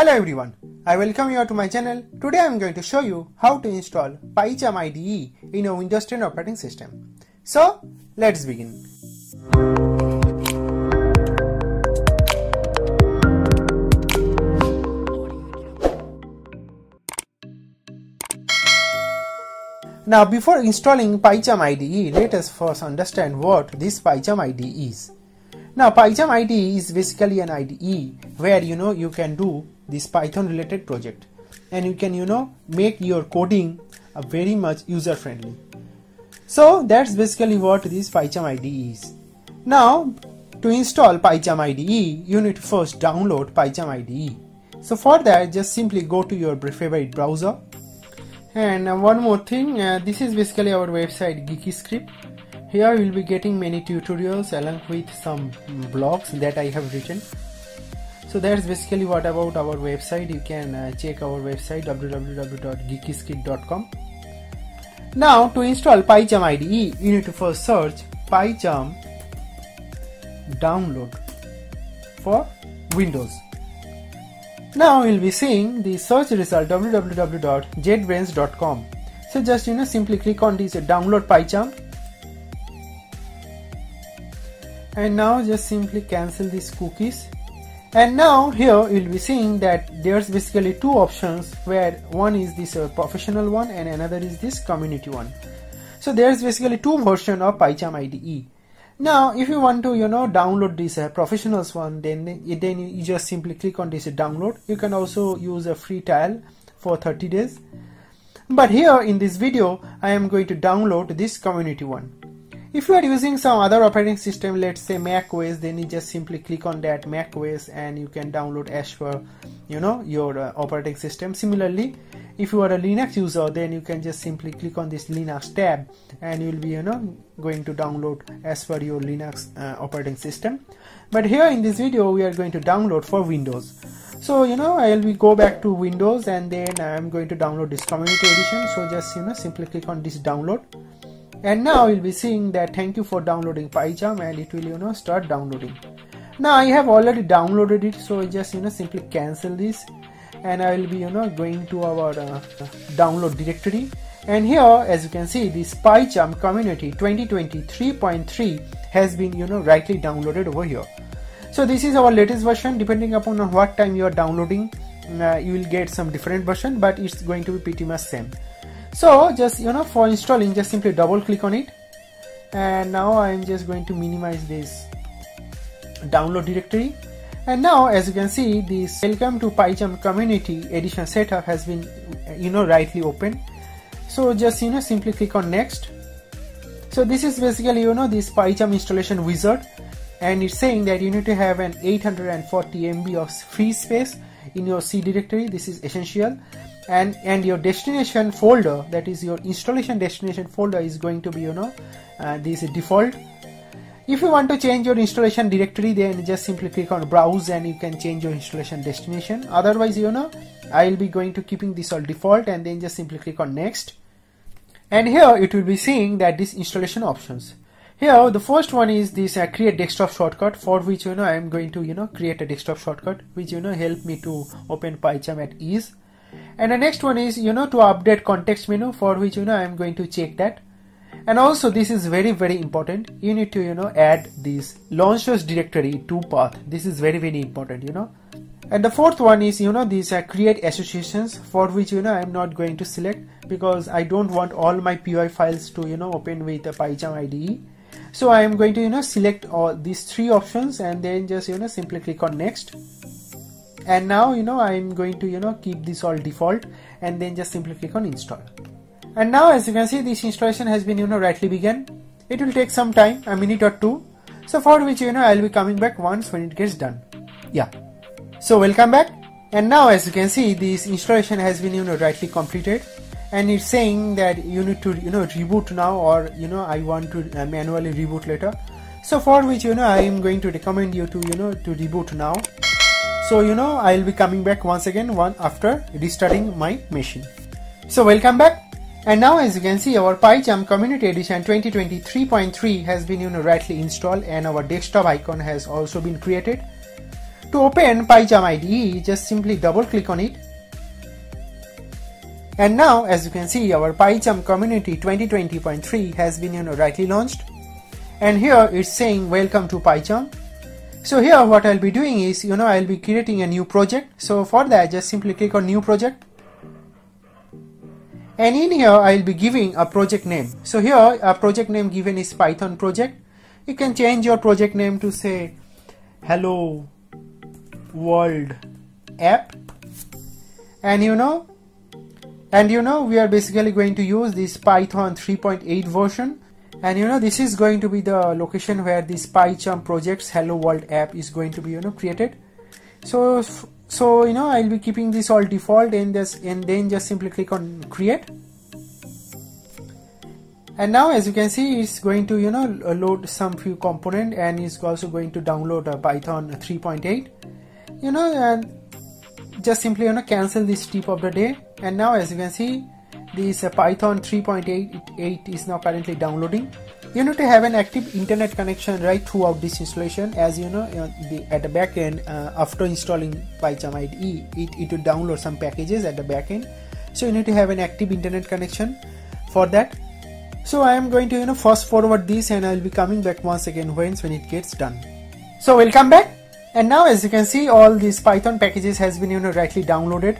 Hello everyone, I welcome you to my channel. Today I am going to show you how to install PyCharm IDE in a Windows 10 operating system. So let's begin. Now before installing PyCharm IDE, let us first understand what this PyCharm IDE is. Now PyCharm IDE is basically an IDE where you know you can do this Python related project and you can you know make your coding a very much user friendly. So that's basically what this PyCharm IDE is. Now to install PyCharm IDE, you need to first download PyCharm IDE. So for that, just simply go to your favorite browser and uh, one more thing uh, this is basically our website GeekyScript here you will be getting many tutorials along with some blogs that I have written so that's basically what about our website. You can uh, check our website www.geekyscript.com now to install PyCharm IDE you need to first search PyCharm download for Windows. Now we'll be seeing the search result www.jetbrains.com. So just you know simply click on this download PyCharm. And now just simply cancel these cookies and now here you'll be seeing that there's basically two options where one is this uh, professional one and another is this community one. So there's basically two version of PyCharm IDE now if you want to you know download this uh, professionals one then then you just simply click on this download. You can also use a free trial for 30 days. But here in this video I am going to download this community one if you are using some other operating system let's say Mac OS then you just simply click on that Mac OS and you can download as for you know your uh, operating system. Similarly if you are a Linux user then you can just simply click on this Linux tab and you'll be you know going to download as for your Linux uh, operating system. But here in this video we are going to download for Windows. So you know I'll be go back to Windows and then I'm going to download this community edition. So just you know simply click on this download and now you'll be seeing that thank you for downloading PyCharm and it will you know start downloading. Now I have already downloaded it so I just you know simply cancel this. And I will be you know going to our uh, download directory. And here as you can see this PyCharm community 2023.3 has been you know rightly downloaded over here. So this is our latest version. Depending upon what time you are downloading uh, you will get some different version but it's going to be pretty much same so just you know for installing just simply double click on it. And now I'm just going to minimize this download directory. And now as you can see this welcome to PyCharm community edition setup has been you know rightly open so just you know simply click on next. So this is basically you know this PyCharm installation wizard. And it's saying that you need to have an 840 MB of free space in your C directory. This is essential and and your destination folder that is your installation destination folder is going to be you know uh, this default. If you want to change your installation directory then just simply click on browse and you can change your installation destination. Otherwise you know I'll be going to keeping this all default and then just simply click on next. And here it will be seeing that this installation options. Here the first one is this uh, create desktop shortcut for which you know I am going to you know create a desktop shortcut which you know help me to open PyCharm at ease and the next one is you know to update context menu for which you know I am going to check that. And also this is very very important. You need to you know add this launchers directory to path. This is very very important you know. And the fourth one is you know these are create associations for which you know i'm not going to select because i don't want all my py files to you know open with a pycharm ide so i am going to you know select all these three options and then just you know simply click on next and now you know i'm going to you know keep this all default and then just simply click on install. And now as you can see this installation has been you know rightly begun. It will take some time a minute or two. So for which you know I'll be coming back once when it gets done. Yeah. So welcome back. And now as you can see this installation has been you know rightly completed. And it's saying that you need to you know reboot now or you know I want to uh, manually reboot later. So for which you know I am going to recommend you to you know to reboot now so you know I'll be coming back once again one after restarting my machine so welcome back and now as you can see our PyCharm Community Edition 2023.3 has been you know rightly installed and our desktop icon has also been created. To open PyCharm IDE, just simply double click on it. And now as you can see our PyCharm community 2020.3 has been you know rightly launched and here it's saying welcome to PyCharm. So here what I'll be doing is you know I'll be creating a new project. So for that just simply click on new project and in here I'll be giving a project name. So here a project name given is Python project. You can change your project name to say hello world app and you know and you know we are basically going to use this python 3.8 version and you know this is going to be the location where this pycharm projects hello world app is going to be you know created. So so you know i'll be keeping this all default and just and then just simply click on create. And now as you can see it's going to you know load some few component and it's also going to download a python 3.8 you know and just simply you know cancel this tip of the day. And now as you can see this uh, python 3.8 is now currently downloading. You need to have an active internet connection right throughout this installation as you know the, at the back end uh, after installing pycharm IDE it, it will download some packages at the back end. So you need to have an active internet connection for that. So I am going to you know fast forward this and I will be coming back once again once when it gets done. So welcome back. And now as you can see all these python packages has been you know rightly downloaded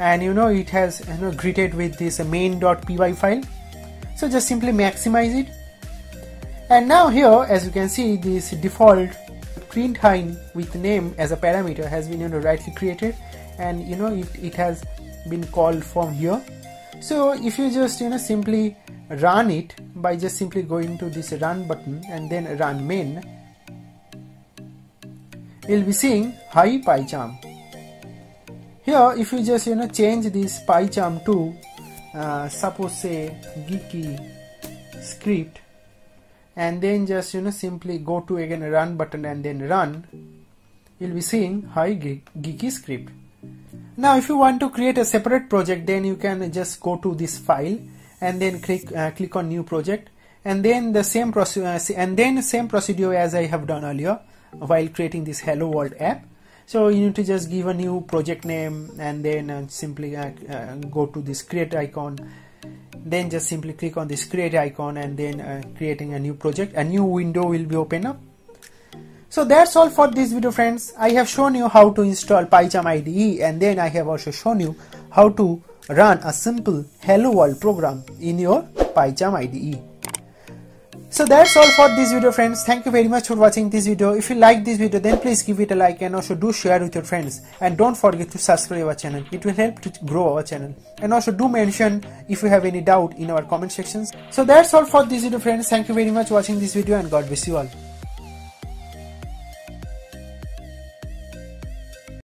and you know it has you know greeted with this main.py file. So just simply maximize it. And now here as you can see this default print hein with name as a parameter has been you know rightly created. And you know it, it has been called from here. So if you just you know simply run it by just simply going to this run button and then run main you'll be seeing hi PyCharm. Here, if you just you know change this PyCharm to uh, suppose say geeky script and then just you know simply go to again run button and then run you'll be seeing hi geeky script. Now if you want to create a separate project then you can just go to this file and then click uh, click on new project. And then the same procedure uh, and then same procedure as I have done earlier while creating this hello world app so you need to just give a new project name and then uh, simply uh, uh, go to this create icon. Then just simply click on this create icon and then uh, creating a new project. A new window will be open up. So that's all for this video friends. I have shown you how to install pycharm ide and then i have also shown you how to run a simple hello world program in your pycharm ide so that's all for this video friends. Thank you very much for watching this video. If you like this video then please give it a like and also do share with your friends. And don't forget to subscribe our channel. It will help to grow our channel. And also do mention if you have any doubt in our comment sections. So that's all for this video friends. Thank you very much for watching this video and God bless you all.